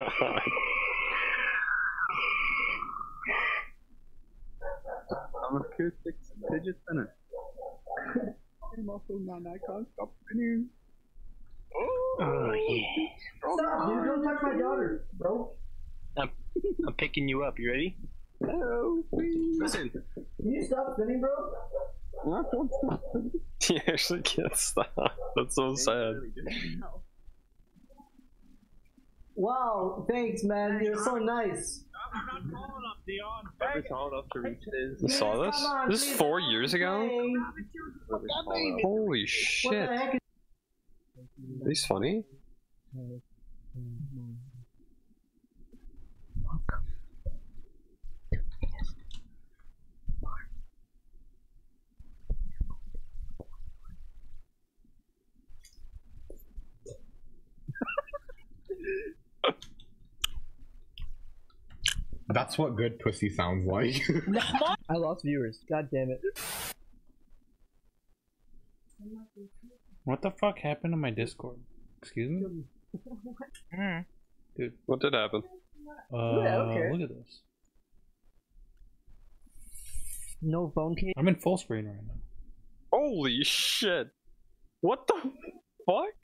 I'm acoustics fidget spinner. I'm also non icon stop spinning. Oh, oh yeah. Stop, dude. Don't touch my daughter, bro. I'm, I'm picking you up. You ready? No, please. Listen. Can you stop spinning, bro? I don't stop spinning. He actually can't stop. That's so sad. Wow, thanks, man. You're so nice. I'm Never tall enough to reach his. You saw this? on, This is four years ago? playing. Holy What shit. the heck is He's funny? That's what good pussy sounds like. I lost viewers. God damn it. What the fuck happened to my Discord? Excuse me? Dude, What did happen? uh, okay. look at this. No phone case. I'm in full screen right now. Holy shit. What the fuck?